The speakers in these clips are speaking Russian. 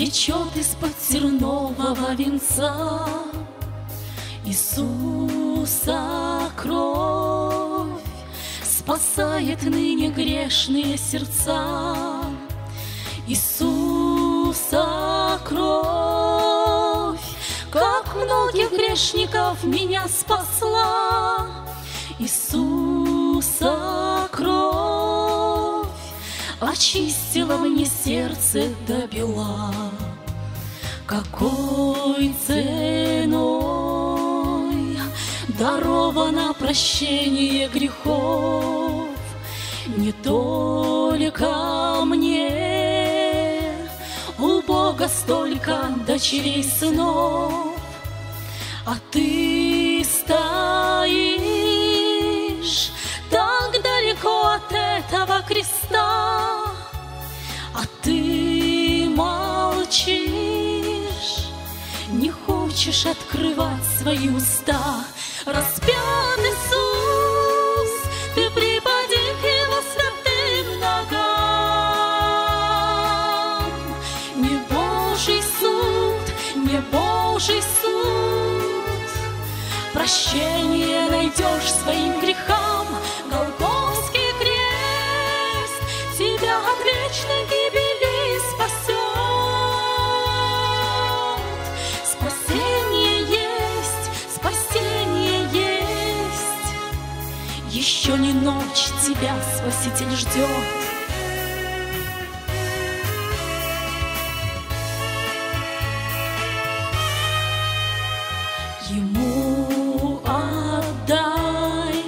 Течет из-под тернового венца. Иисуса кровь Спасает ныне грешные сердца. Иисуса кровь Как многих грешников меня спасла. Иисуса Очистила мне сердце до бела. Какой ценой Даровано прощение грехов. Не только мне У Бога столько дочерей сынов. А ты стоишь Не хочешь открывать свои уста? Распят Иисус Ты припади к Его святым ногам. Не Божий суд, не Божий суд. Прощение найдешь своим грехам. Голгофский крест Тебя от вечной Еще не ночь тебя Спаситель ждет. Ему отдай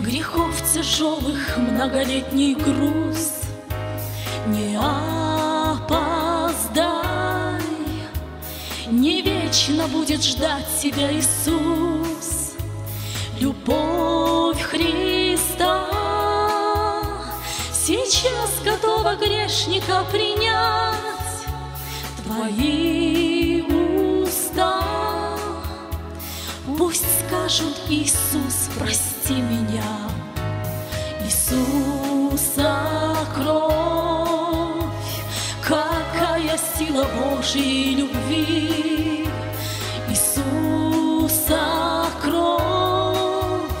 Грехов тяжелых многолетний груз. Не опоздай Не вечно будет ждать тебя Иисус. Любовь готова грешника принять. Твои уста Пусть скажут Иисус, прости меня Иисуса кровь Какая сила Божьей любви. Иисуса кровь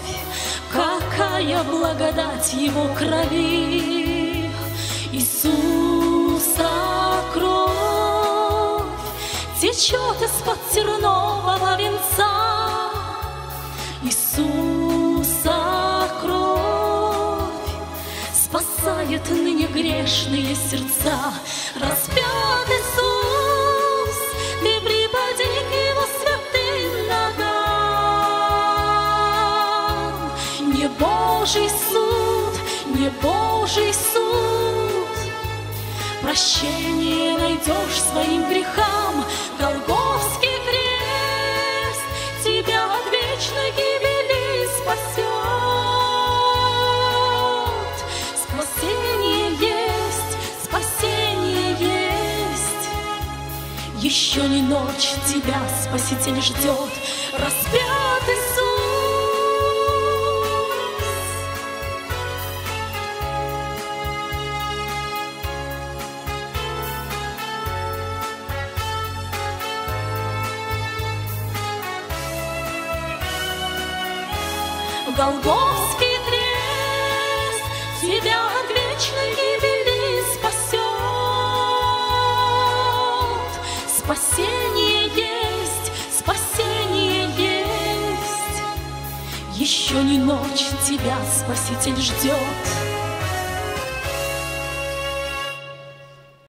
Какая благодать Его крови Течет из-под тернового венца. Иисуса кровь Спасает ныне грешные сердца. Распят Иисус Ты припади к Его святым ногам. Не Божий суд, не Божий суд. Прощение найдешь своим грехам Еще не ночь тебя Спаситель ждет. Распят Иисус Голгофский крест Тебя от вечной гибели Еще не ночь тебя Спаситель ждет